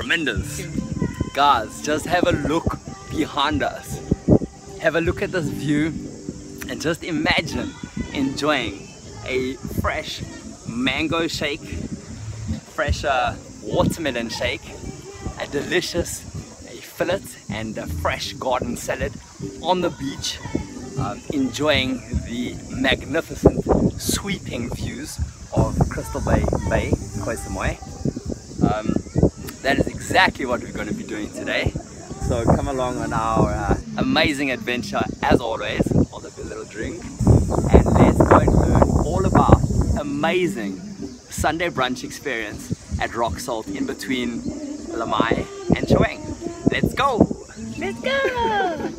tremendous. Guys, just have a look behind us. Have a look at this view and just imagine enjoying a fresh mango shake, fresh uh, watermelon shake, a delicious a fillet and a fresh garden salad on the beach, um, enjoying the magnificent sweeping views of Crystal Bay Bay, Koh Samui. Um, that is exactly what we're going to be doing today. So come along on our uh, amazing adventure as always. Hold up a little drink and let's go and learn all about amazing Sunday brunch experience at Rock Salt in between Lamai and Chaweng. Let's go! Let's go!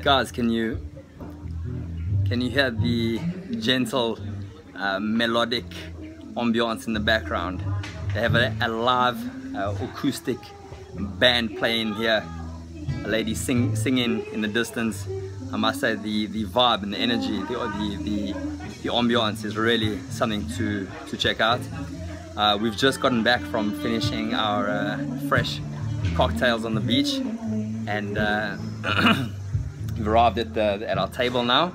Guys, can you can you hear the gentle uh, melodic ambiance in the background? They have a, a live uh, acoustic band playing here. A lady sing, singing in the distance. I must say the, the vibe and the energy, the, the, the, the ambiance is really something to, to check out. Uh, we've just gotten back from finishing our uh, fresh cocktails on the beach and uh, we've arrived at, the, at our table now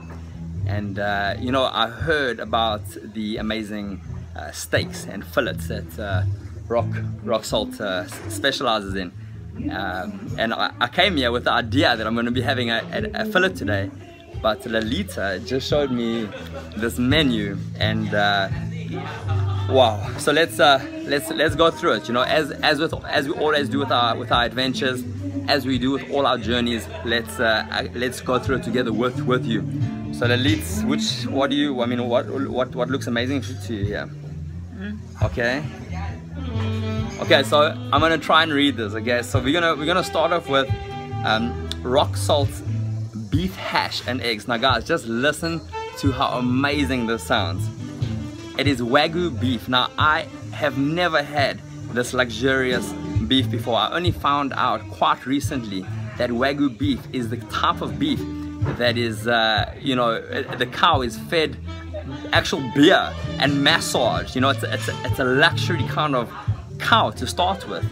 and uh, you know I heard about the amazing uh, steaks and fillets that uh, Rock, Rock Salt uh, specializes in. Um, and I, I, came here with the idea that I'm going to be having a, a, a, fillet today but Lalita just showed me this menu and uh, wow. So let's uh, let's let's go through it you know as as with as we always do with our with our adventures as we do with all our journeys let's uh, let's go through it together with with you. So leads which what do you i mean what what what looks amazing to you here. Okay. Okay so i'm gonna try and read this okay? So we're gonna we're gonna start off with um, rock salt beef hash and eggs. Now guys just listen to how amazing this sounds. It is wagyu beef. Now i have never had this luxurious beef before. I only found out quite recently that wagyu beef is the type of beef that is uh, you know the cow is fed actual beer and massage. You know it's a, it's a, it's a luxury kind of cow to start with.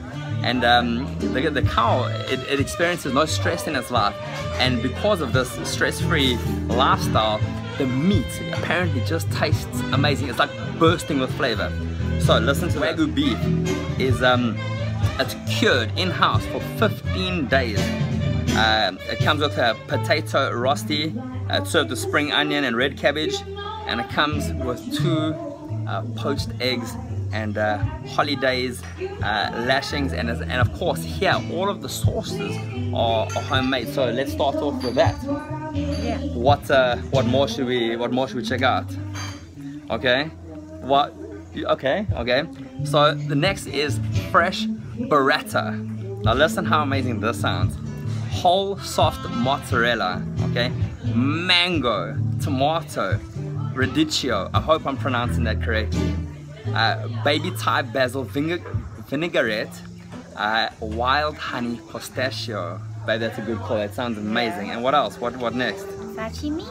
And um, the, the cow it, it experiences no stress in its life. And because of this stress-free lifestyle the meat apparently just tastes amazing. It's like bursting with flavor. So listen to wagyu beef is um it's cured in-house for 15 days. Uh, it comes with a potato rosti uh, served with spring onion and red cabbage and it comes with two uh, poached eggs and uh, hollandaise uh, lashings and, and of course here all of the sauces are, are homemade. So let's start off with that. Yeah. what uh, what more should we what more should we check out? Okay. What okay okay. So the next is fresh burrata. Now listen how amazing this sounds. Whole soft mozzarella okay? Mango tomato radicchio i hope i'm pronouncing that correctly uh, baby Thai basil vinaigrette, uh, wild honey pistachio. But that's a good call. That sounds amazing. And what else? What what next? Sashimi.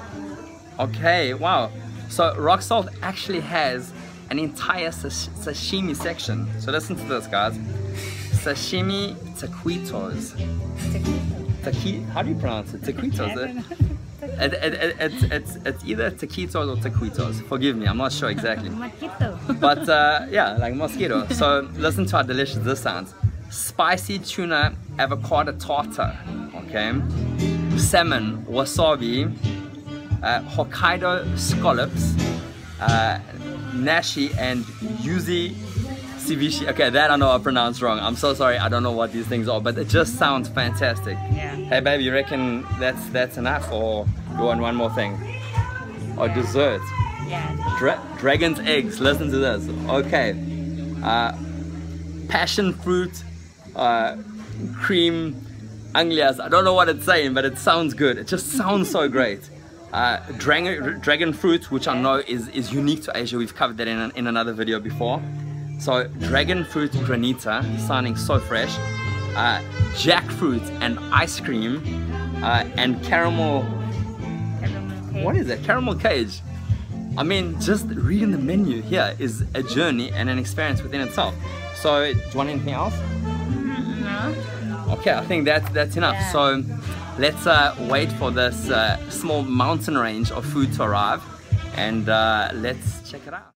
Okay. Wow. So Rock Salt actually has an entire sashimi section. So listen to this, guys. Sashimi taquitos. Taquitos. How do you pronounce it? Taquitos. It, it, it, it's, it's, it's either taquitos or taquitos. Forgive me, I'm not sure exactly. Mosquito. But uh, yeah, like mosquito. So listen to how delicious this sounds. Spicy tuna avocado tartar, okay? Salmon, wasabi, uh, Hokkaido scallops, uh, nashi and yuzu ceviche. Okay, that I know I pronounced wrong. I'm so sorry. I don't know what these things are, but it just sounds fantastic. Yeah. Hey, babe, you reckon that's that's enough, or you want one more thing? Or dessert? Yeah. Dra dragon's eggs. Listen to this. Okay. Uh, passion fruit, uh, cream, anglaise. I don't know what it's saying, but it sounds good. It just sounds so great. Uh, dragon, dragon fruit, which I know is, is unique to Asia. We've covered that in, in another video before. So dragon fruit granita, sounding so fresh. Uh, jackfruit and ice cream uh, and caramel, caramel what is it? Caramel cage. I mean, just reading the menu here is a journey and an experience within itself. So, do you want anything else? No. Okay, I think that's that's enough. Yeah. So, let's uh, wait for this uh, small mountain range of food to arrive, and uh, let's check it out.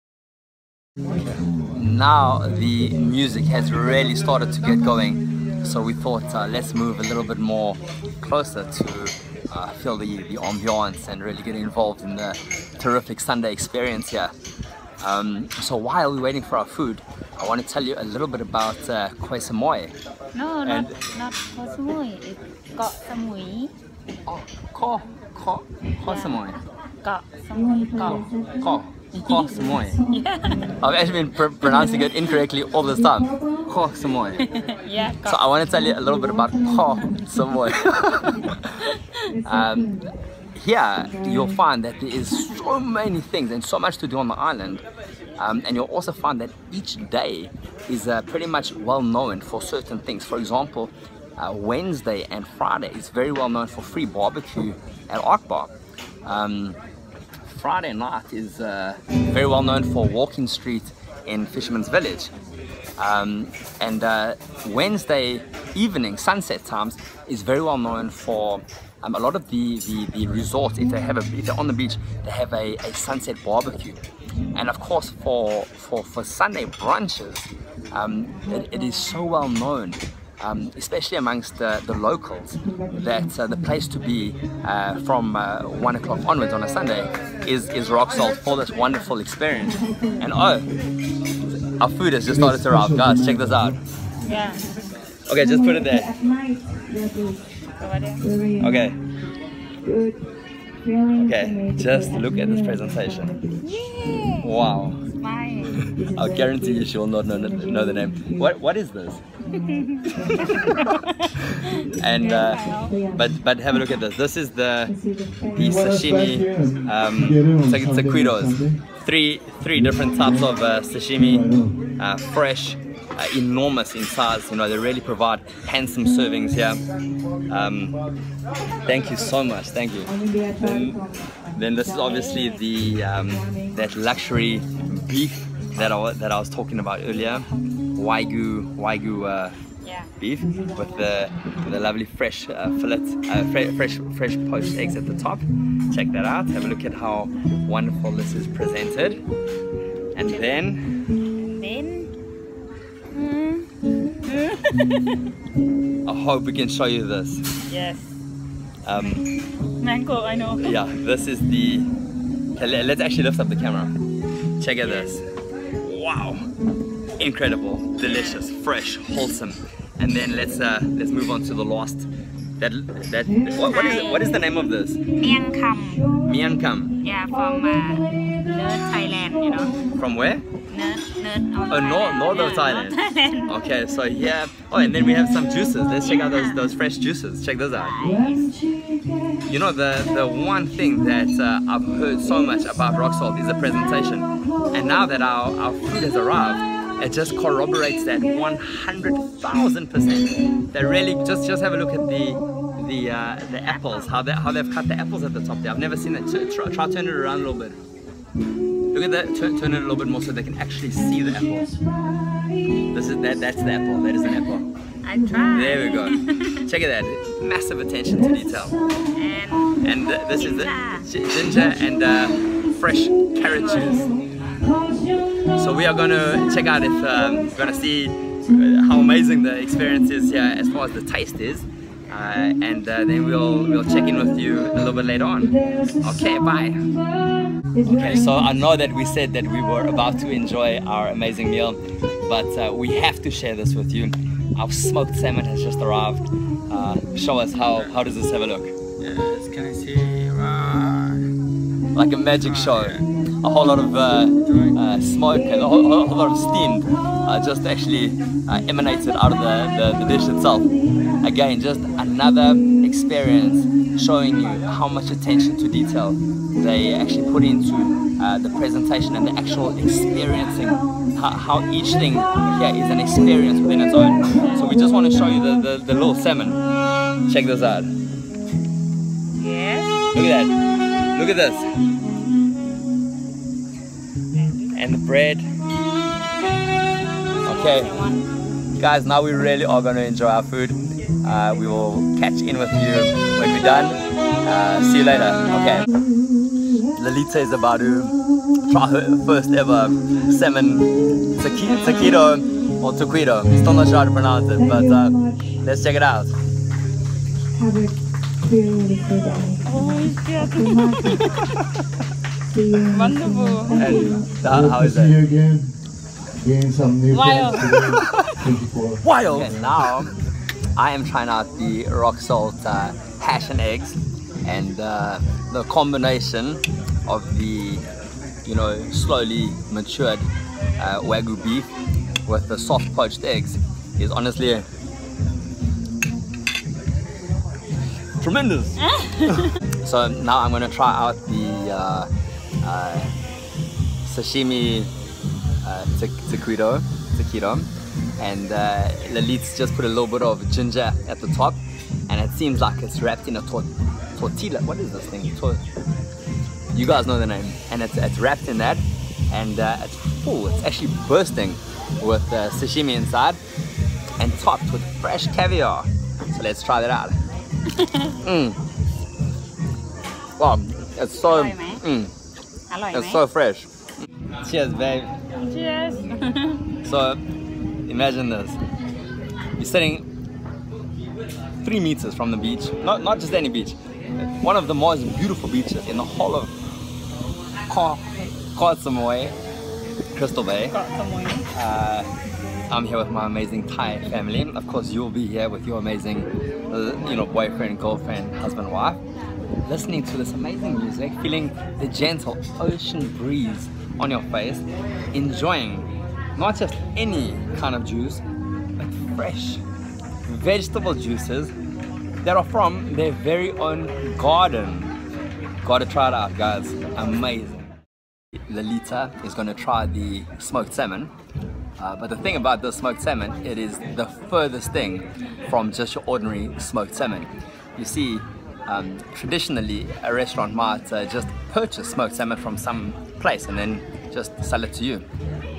Now the music has really started to get going, so we thought uh, let's move a little bit more closer to uh, feel the, the ambiance and really get involved in the terrific Sunday experience here. Um, so while we're waiting for our food, I want to tell you a little bit about uh, Koh Samui. No, not And- not Koh Samui. It's Got Samui. Oh, Koh, Koh, Koh Samui. Got Samui. Got. Koh, Koh Samui. Yeah. I've actually been pr pronouncing it incorrectly all this time. Koh Samui. yeah. So I want to tell you a little bit about Koh Samui. um, here you'll find that there is so many things and so much to do on the island. Um, and you'll also find that each day is uh, pretty much well known for certain things. For example, uh, Wednesday and Friday is very well known for free barbecue at Ark Bar. Um, Friday night is uh, very well known for Walking Street in Fisherman's Village. Um, and uh, Wednesday evening, sunset times, is very well known for um, a lot of the, the, the resorts. If they have a, if they're on the beach, they have a, a sunset barbecue. And of course, for for, for Sunday brunches, um, it, it is so well known um, especially amongst the, the locals, that uh, the place to be uh, from uh, one o'clock onwards on a Sunday is, is Rock Salt for this wonderful experience. And oh, our food has just started to arrive. Guys, check this out. Yeah. Okay, just put it there. Okay. Okay, just look at this presentation. Wow. Smile. I guarantee you she will not know, know the name. What What is this? and uh, but but have a look at this. This is the the sashimi. Um, it's like it's taquitos. Three three different types of uh, sashimi, uh, fresh, uh, enormous in size. You know they really provide handsome servings here. Um, thank you so much. Thank you. Then, then this is obviously the um, that luxury beef that I, that I was talking about earlier. Wagyu Wagyu. Uh, Yeah. beef with the with the lovely fresh uh, fillet, uh, fre- fresh fresh poached eggs at the top. Check that out. Have a look at how wonderful this is presented. And then Then. I hope we can show you this. Yes. Um, Mango, I know. yeah, this is the. Okay, let's actually lift up the camera. Check out this. Wow, incredible, delicious, fresh, wholesome. And then let's uh, let's move on to the last. That that what, what is what is the name of this? Miang Kam. Mian Kam. Yeah, from uh, Thailand, you know. From where? Nerd, Nerd Oh. North of Thailand. North Thailand. Okay, so yeah. Oh, and then we have some juices. Let's check out those those fresh juices. Check those out. You know the the one thing that uh, I've heard so much about rock salt is the presentation, and now that our our food has arrived, it just corroborates that 100,000 percent. They really just just have a look at the the uh, the apples, how they how they've cut the apples at the top there. I've never seen that. Try, try, try turn it around a little bit. Look at that. Turn, turn it a little bit more so they can actually see the apples. This is that. That's the apple. That is an apple. I tried. There we go. Check it out. Massive attention to detail. And And uh, this is the Ginger. and uh, fresh carrot juice. So we are gonna check out if um, we're gonna see uh, how amazing the experience is here as far as the taste is. Uh, and uh, then we'll we'll check in with you a little bit later on. Okay, bye. Okay, so I know that we said that we were about to enjoy our amazing meal, but uh, we have to share this with you. Our smoked salmon has just arrived. Uh, show us how how does this have a look? Yes, can I see? Like a magic show. A whole lot of uh, uh, smoke and a whole, whole lot of steam uh, just actually uh, emanated out of the, the, the dish itself. Again, just another experience showing you how much attention to detail they actually put into uh, the presentation and the actual experiencing how, each thing here is an experience within its own. So we just want to show you the, the, the little salmon. Check this out. yes. Look at that. Look at this. and the bread. Okay, guys, now we really are going to enjoy our food. Uh, we will catch in with you when we're done. Uh, see you later. Okay. Lalita is about to try her first ever salmon taquito, taquito or taquito. Still not sure how to pronounce it, but uh, let's check it out. Have a really wonderful day. See you. Wonderful. And how, how is See you it? again. Gain some new Wild. friends today. Thank you for Wild! Okay, now I am trying out the rock salt uh, hash and eggs and uh, the combination of the you know slowly matured uh, wagyu beef with the soft poached eggs is honestly tremendous. so now I'm gonna try out the uh, uh, sashimi uh, ta- taquito, taquito, and uh, Lalit's just put a little bit of ginger at the top, and it seems like it's wrapped in a tor- tortilla. What is this thing? Tor you guys know the name. And it's, it's wrapped in that and uh, it's full. It's actually bursting with uh, sashimi inside and topped with fresh caviar. So let's try that out. mm. Wow, it's so, Hello, mm, Hello, it's so fresh. Cheers, babe. Cheers. so, imagine this. You're sitting three meters from the beach. Not, not just any beach one of the most beautiful beaches in the whole of Koh, Samui, Crystal Bay. Uh, I'm here with my amazing Thai family. Of course, you'll be here with your amazing, uh, you know, boyfriend, girlfriend, husband, wife. Listening to this amazing music, feeling the gentle ocean breeze on your face, enjoying not just any kind of juice, but fresh vegetable juices that are from their very own garden. Gotta try it out, guys. Amazing. Lalita is going to try the smoked salmon. Uh, but the thing about the smoked salmon, it is the furthest thing from just your ordinary smoked salmon. You see, um, traditionally, a restaurant might uh, just purchase smoked salmon from some place and then just sell it to you.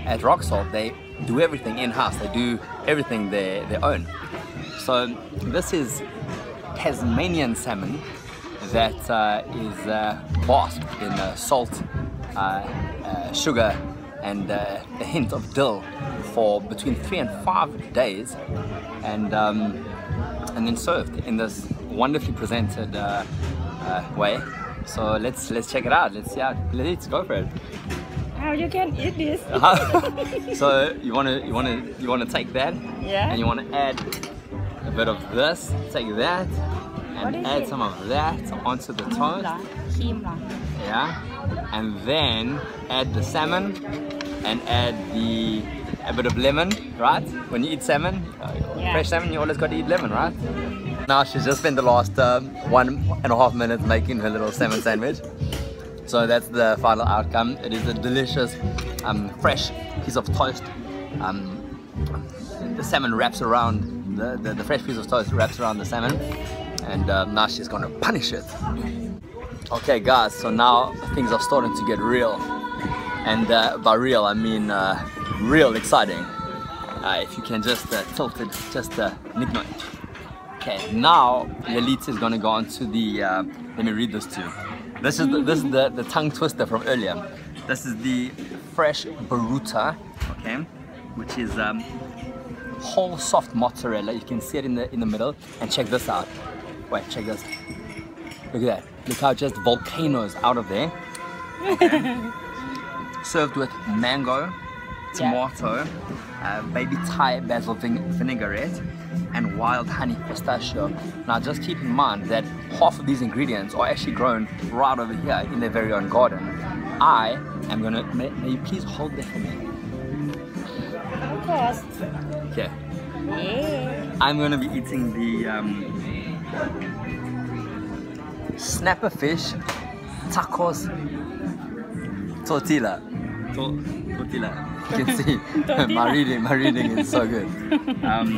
At Rock Salt, they do everything in-house. They do everything their, their own. So this is Tasmanian salmon that uh, is uh, basked in uh, salt, uh, uh, sugar, and uh, a hint of dill for between three and five days, and um, and then served in this wonderfully presented uh, uh, way. So let's let's check it out. Let's see how. Let's go for it. How you can eat this so you want to you want to you want to take that Yeah. and you want to add bit of this, take that, and add it? some of that onto the toast. Yeah, and then add the salmon and add the a bit of lemon, right? When you eat salmon, uh, yeah. fresh salmon, you always got to eat lemon, right? Now she's just spent the last uh, one and a half minutes making her little salmon sandwich. So that's the final outcome. It is a delicious, um, fresh piece of toast. Um, the salmon wraps around the, the, the fresh piece of toast wraps around the salmon and um, now she's gonna punish it Okay guys, so now things are starting to get real. And uh, by real, I mean uh, real exciting. Uh, if you can just uh, tilt it just a uh, Okay, now Lalita is gonna go on to the, uh, let me read this to you. This is the, this is the, the tongue twister from earlier. This is the fresh burrata, okay, which is um, whole soft mozzarella. You can see it in the in the middle. And check this out. Wait, check this. Look at that. Look how just volcanoes out of there. Served with mango, tomato, uh, baby Thai basil vin- vinaigrette, and wild honey pistachio. Now just keep in mind that half of these ingredients are actually grown right over here in their very own garden. I am gonna, may, may you please hold that for me? Of course Okay. yeah I'm gonna be eating the um, snapper fish tacos tortilla. To- tortilla. You can see my reading. My reading is so good. Um,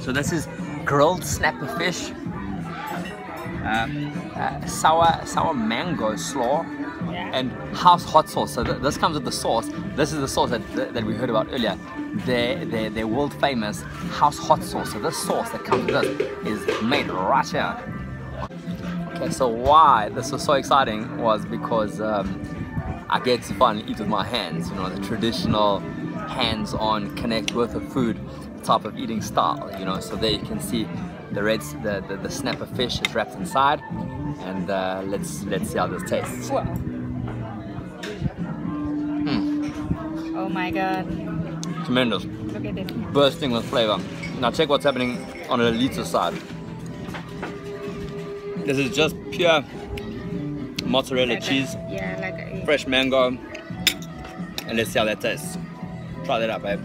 so this is grilled snapper fish, uh, uh, sour sour mango slaw, and house hot sauce. So th- this comes with the sauce. This is the sauce that, that, we heard about earlier. Their, their, their world famous house hot sauce. So this sauce that comes with this is made right here. Okay, so why this was so exciting was because um, I get to finally eat with my hands. You know, the traditional hands-on connect with the food type of eating style. You know, so there you can see the red, the, the, the snapper fish is wrapped inside, and uh, let's let's see how this tastes. Wow. Oh my god. Tremendous, Look at this. bursting with flavor. Now check what's happening on the Lalita side. This is just pure mozzarella Like a- cheese, yeah, like a, fresh mango, and let's see how that tastes. Try that out, babe.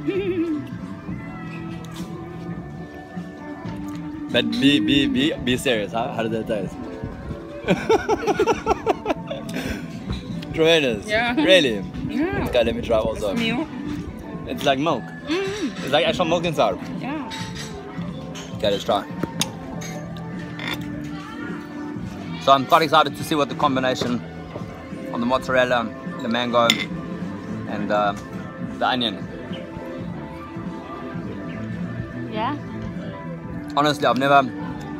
but be be be be serious. How, how did that taste? Tremendous. Yeah. Really. yeah. Okay, let me try also. Milk. It's like milk. Mm, It's like actual milk and inside. yeah. Okay, let's try. So I'm quite excited to see what the combination of the mozzarella, the mango, and uh, the onion. Yeah. Honestly, I've never,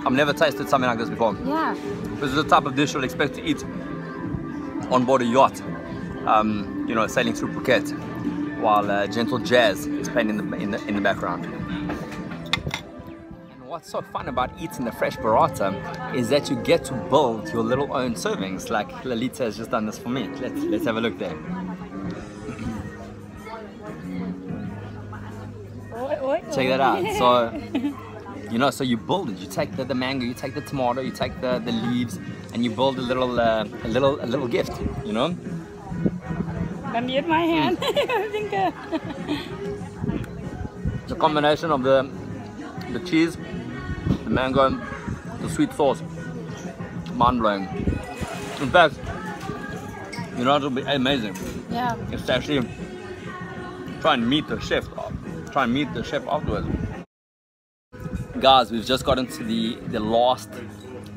I've never tasted something like this before. Yeah. This is the type of dish you'll expect to eat on board a yacht, um, you know, sailing through Phuket, while uh, gentle jazz is playing in the in the in the background. And what's so fun about eating the fresh burrata is that you get to build your little own servings. Like Lalita has just done this for me. Let's let's have a look there. Check that out. So, you know, so you build it. You take the, the mango, you take the tomato, you take the, the leaves, and you build a little uh, a little a little gift. You know. Let me eat my hand. Finger. The combination of the the cheese, the mango, the sweet sauce, mind blowing. In fact, you know it'll be amazing. Yeah. It's actually try and meet the chef. Try and meet the chef afterwards guys we've just gotten to the the last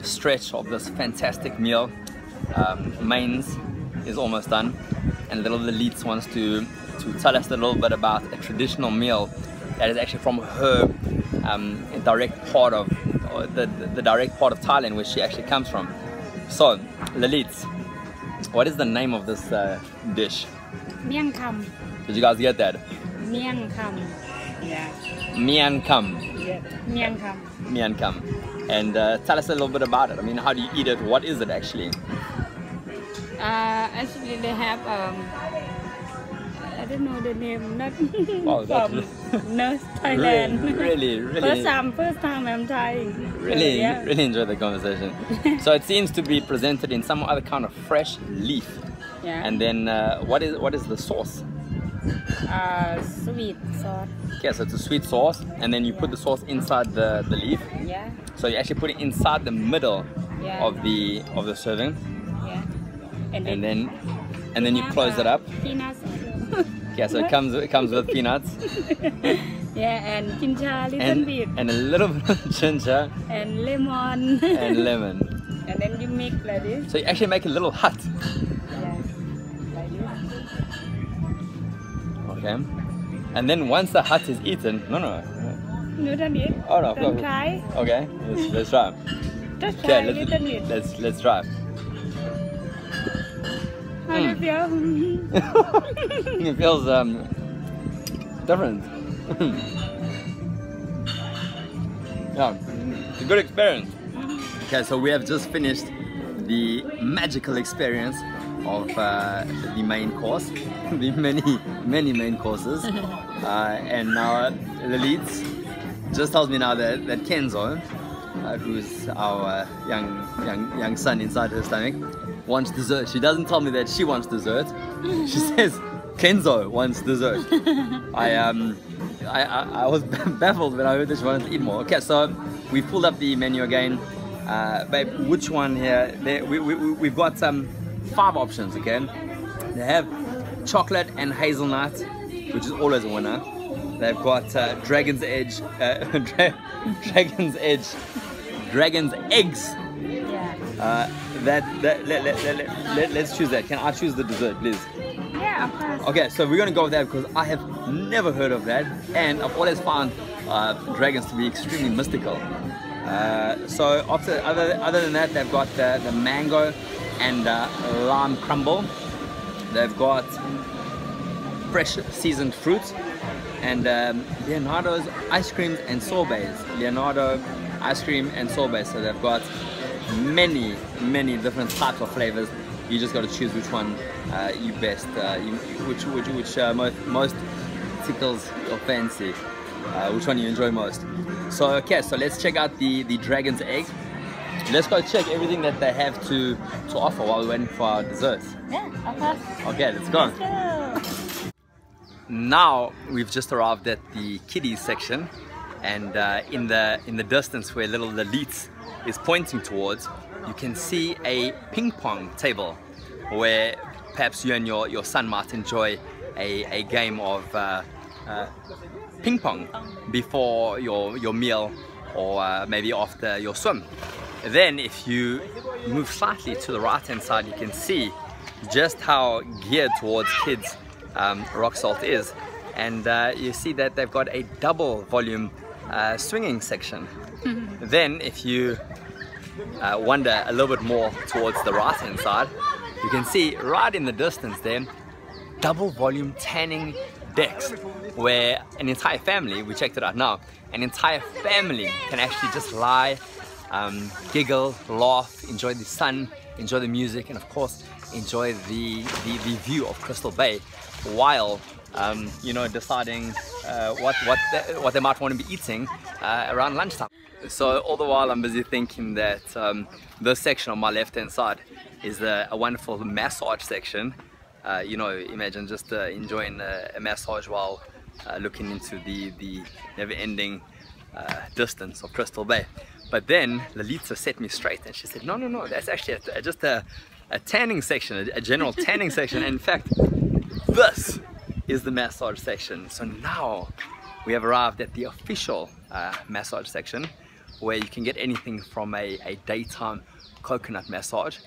stretch of this fantastic meal um, mains is almost done and little Lelitz wants to to tell us a little bit about a traditional meal that is actually from her um, direct part of the, the direct part of Thailand where she actually comes from so Lelitz what is the name of this uh, dish? Miang Did you guys get that? Miang Yeah. Miankam. Yeah, Miankam. Miankam. And uh, tell us a little bit about it. I mean, how do you eat it? What is it actually? Uh, actually, they have, um, I don't know the name, not wow, from North Thailand. Really, really. First time, first time I'm trying. Really, so, yeah. really enjoy the conversation. so it seems to be presented in some other kind of fresh leaf. Yeah. And then uh, what is what is the sauce? Uh, sweet sauce. Okay, so it's a sweet sauce, and then you put the sauce inside the, the leaf. yeah. So you actually put it inside the middle Yeah. of the of the serving, yeah. And then and then you close it up. peanuts. Yeah, so it comes it comes with peanuts. Yeah and ginger little and bit. and a little bit of ginger. And lemon. And lemon. and then you make like this. So you actually make a little hut. Okay. And then once the hut is eaten, no, no. don't eat Oh no. don't try Okay, let's, let's try. just Okay, try little let's, let's let's try. how do you feel it feels um different. yeah, it's a good experience. Okay, so we have just finished the magical experience of uh, the main course, the many many main courses, uh, and now Lalit just tells me now that that Kenzo, uh, who's our uh, young young young son inside her stomach, wants dessert. She doesn't tell me that she wants dessert. She says Kenzo wants dessert. I um I, I, I was baffled when I heard that she wanted to eat more. Okay, so we pulled up the menu again. Uh, babe, which one here? There, we, we, we- we've got um, five options, okay? They have chocolate and hazelnut, which is always a winner. They've got uh, Dragon's Edge, uh, Dra- Dragon's Edge, Dragon's Eggs. Uh, that, that let, let, let, let, let, let's choose that. Can I choose the dessert, please? Yeah, of course. Okay, so we're gonna go with that because I have never heard of that, and I've always found uh, dragons to be extremely mystical. Uh, so after other other than that, they've got the, the mango and uh, lime crumble. They've got fresh seasoned fruit and um, Leonardo's ice creams and sorbets. Leonardo ice cream and sorbet. So they've got many, many different types of flavors. You just got to choose which one uh, you best, uh, you, which which which uh, most most tickles your fancy, uh, which one you enjoy most. So okay, so let's check out the the dragon's egg. Let's go check everything that they have to to offer while we're waiting for our desserts. Yeah, course. Okay, let's go. Let's go. now we've just arrived at the kiddies section and uh, in the in the distance where little Lalit is pointing towards you can see a ping pong table where perhaps you and your, your son might enjoy a, a game of uh, uh, ping pong before your, your meal or uh, maybe after your swim. Then if you move slightly to the right hand side you can see just how geared towards kids um, rock salt is. And uh, you see that they've got a double volume uh, swinging section. Then if you uh, wander a little bit more towards the right hand side you can see right in the distance there double volume tanning decks where an entire family we checked it out now an entire family can actually just lie um, giggle laugh enjoy the sun enjoy the music and of course enjoy the, the, the view of Crystal Bay while um, you know deciding uh, what what they, what they might want to be eating uh, around lunchtime. So all the while I'm busy thinking that um, this section on my left hand side is a, a wonderful massage section. Uh, you know, imagine just uh, enjoying a, a, massage while uh, looking into the the never-ending uh, distance of Crystal Bay. But then Lalita set me straight and she said, no, no, no, that's actually a, just a, a tanning section, a, a general tanning section. And in fact, this is the massage section. So now we have arrived at the official uh, massage section where you can get anything from a, a daytime coconut massage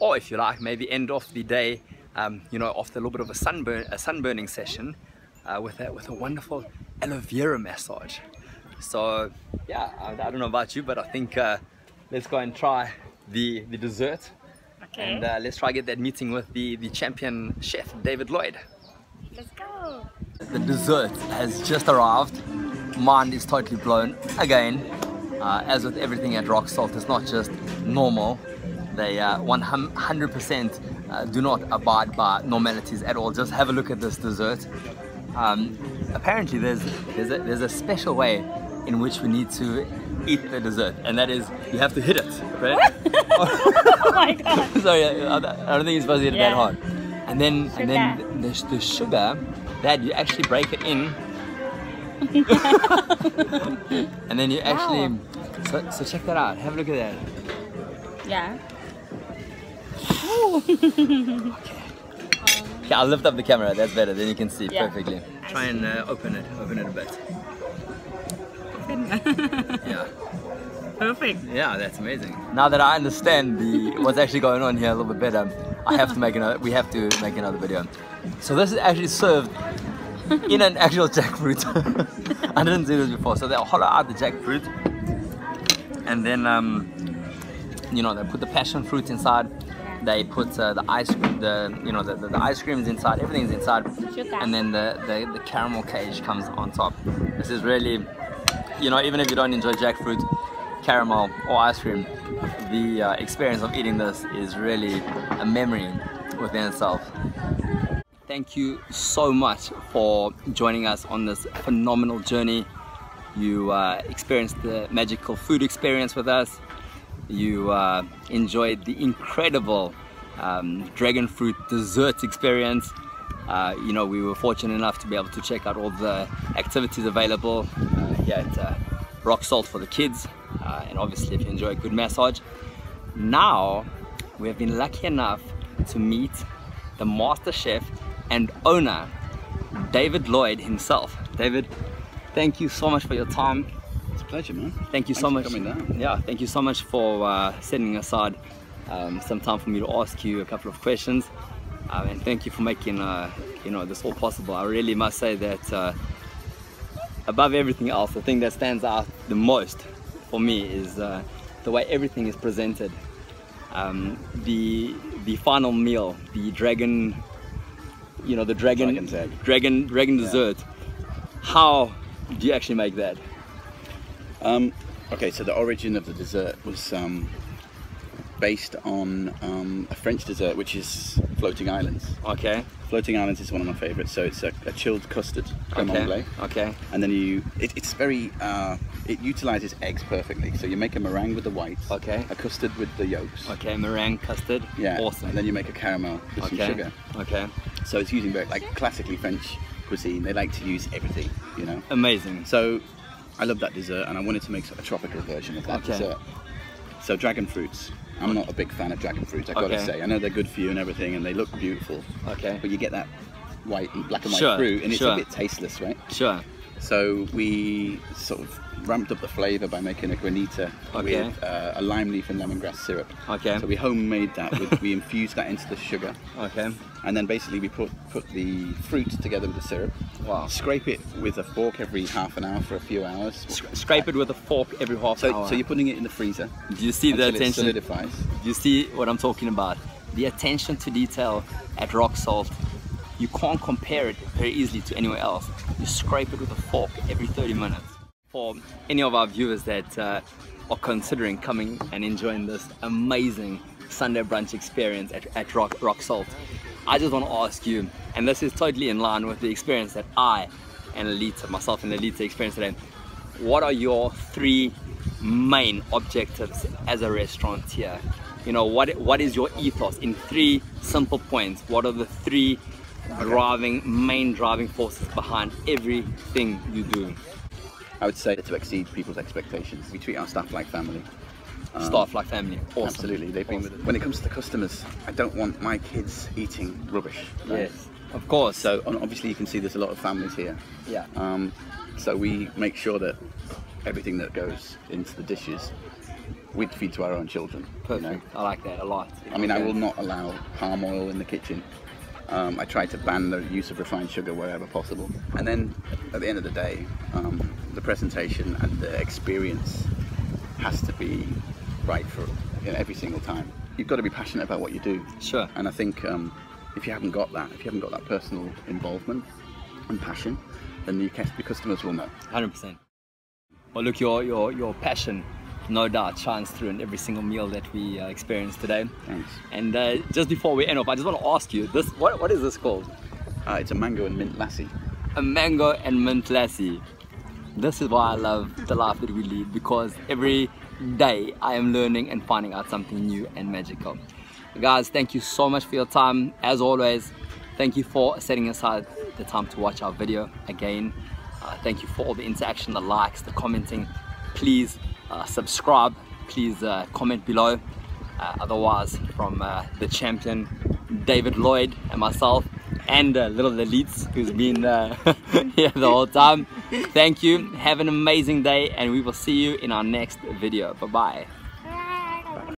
or if you like maybe end off the day um, you know after a little bit of a sunburn a sunburning session uh, with a with a wonderful aloe vera massage so yeah I, I don't know about you but I think uh, let's go and try the the dessert Okay. and uh, let's try get that meeting with the the champion chef David Lloyd Let's go. the dessert has just arrived. Mind is totally blown again. Uh, as with everything at Rock Salt, it's not just normal. They uh, 100% uh, do not abide by normalities at all. Just have a look at this dessert. Um, apparently, there's there's a, there's a special way in which we need to eat the dessert, and that is you have to hit it. Right? Oh my god. Sorry, I I don't think you're supposed to hit it that hard. And then and then the, the sugar that you actually break it in. and then you actually Wow. so, so check that out. Have a look at that. Yeah. Okay, I'll lift up the camera. That's better. Then you can see Yeah. perfectly. Try and uh, open it. Open it a bit. Yeah. Perfect. Yeah, that's amazing. Now that I understand the what's actually going on here a little bit better, I have to make another. We have to make another video. So this is actually served in an actual jackfruit. I didn't see this before. So they hollow out the jackfruit, and then um, you know they put the passion fruit inside. They put uh, the ice cream, the you know the, the, the ice cream is inside. Everything's inside, Sugar. and then the, the the caramel cage comes on top. This is really you know, even if you don't enjoy jackfruit, caramel, or ice cream, the uh, experience of eating this is really a memory within itself. Thank you so much for joining us on this phenomenal journey. You uh, experienced the magical food experience with us. You uh, enjoyed the incredible um, dragon fruit dessert experience. Uh, you know, we were fortunate enough to be able to check out all the activities available at uh, Rock Salt for the kids. Uh, and obviously, if you enjoy a good massage. Now, we have been lucky enough to meet the master chef and owner, David Lloyd himself. David, thank you so much for your time. It's a pleasure, man. Thank you so much. for coming down. Yeah, thank you so much for uh, setting aside um, some time for me to ask you a couple of questions. Um, and thank you for making uh, you know this all possible. I really must say that uh, above everything else, the thing that stands out the most for me is uh, the way everything is presented. Um, the the final meal, the dragon, you know, the dragon dragon dragon dessert. How do you actually make that? Um, okay, so the origin of the dessert was um, based on um, a French dessert, which is floating islands. Okay, Floating islands is one of my favourites. So it's a, a chilled custard, creme okay, okay, and then you it, it's very uh, it utilises eggs perfectly. So you make a meringue with the whites, okay, a custard with the yolks. okay. Meringue custard. Yeah, awesome. And then you make a caramel with some sugar. okay, So it's using very like classically French cuisine. They like to use everything, you know. amazing. So I love that dessert, and I wanted to make a tropical version of that Okay. dessert. So dragon fruits. I'm not a big fan of dragon fruit. I gotta Okay. say. I know they're good for you and everything, and they look beautiful. Okay, But you get that white and black and white Sure, fruit, and it's sure. a bit tasteless, right? sure. So we sort of ramped up the flavour by making a granita Okay. with uh, a lime leaf and lemongrass syrup. Okay, So we homemade that. With, we infused that into the sugar, okay. and then basically we put put the fruit together with the syrup. Wow. Scrape it with a fork every half an hour for a few hours. Sc- Scrape it with a fork every half So, hour. so you're putting it in the freezer do you see the until it solidifies. Do you see what I'm talking about? The attention to detail at Rock Salt. You can't compare it very easily to anywhere else. You scrape it with a fork every 30 minutes. For any of our viewers that uh, are considering coming and enjoying this amazing Sunday brunch experience at, at Rock, Rock Salt, I just want to ask you, and this is totally in line with the experience that I and Alita, myself and Alita experienced today, what are your three main objectives as a restaurateur? You know, what what is your ethos in three simple points? What are the three driving main driving forces behind everything you do? I would say to exceed people's expectations. We treat our staff like family. Um, Staff like family. Awesome. Absolutely. They've been with us. When it comes to the customers, I don't want my kids eating rubbish. Yes, of course. So obviously you can see there's a lot of families here. yeah, Um, so we make sure that everything that goes into the dishes, we feed to our own children. you know. I like that a lot. I mean, I will not allow palm oil in the kitchen. Um, I try to ban the use of refined sugar wherever possible. And then at the end of the day, um, the presentation and the experience has to be right for you know, every single time. You've got to be passionate about what you do. Sure. And I think um, if you haven't got that, if you haven't got that personal involvement and passion, then your, customers will know. Hundred percent. Well, look, your your your passion, no doubt, shines through in every single meal that we uh, experience today. Thanks. And uh, just before we end off, I just want to ask you this: what what is this called? Uh, it's a mango and mint lassi. A mango and mint lassi. This is why I love the life that we lead because every day I am learning and finding out something new and magical. Guys, thank you so much for your time. As always, thank you for setting aside the time to watch our video again. Uh, thank you for all the interaction, the likes, the commenting. Please uh, subscribe. Please uh, comment below. Uh, otherwise, from uh, the champion David Lloyd and myself, and little elites who's been uh, here the whole time. Thank you. Have an amazing day, and we will see you in our next video. Bye bye.